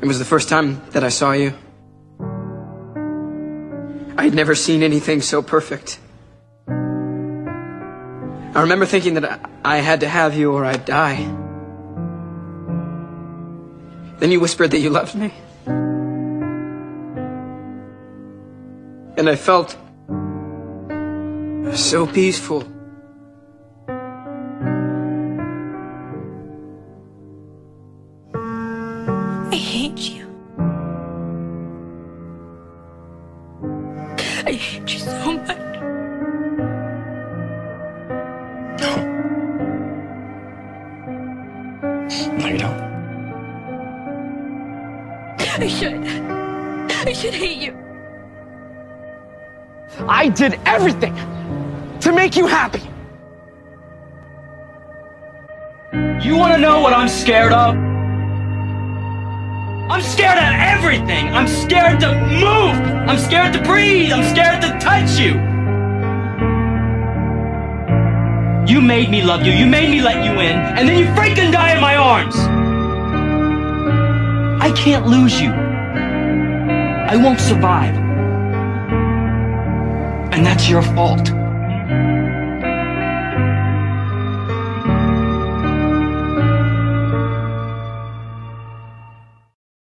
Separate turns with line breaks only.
It was the first time that I saw you. I had never seen anything so perfect. I remember thinking that I had to have you or I'd die. Then you whispered that you loved me. And I felt so peaceful.
Hate you. I hate you so much.
No, you don't.
I should. I should hate you.
I did everything to make you happy.
You want to know what I'm scared of? I'm scared of everything. I'm scared to move. I'm scared to breathe. I'm scared to touch you. You made me love you. You made me let you in. And then you freaking die in my arms. I can't lose you. I won't survive. And that's your fault.